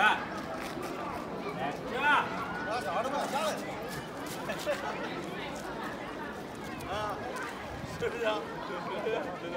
人，来，这，让小孩都快下来。啊，是不是啊？对对对，对对。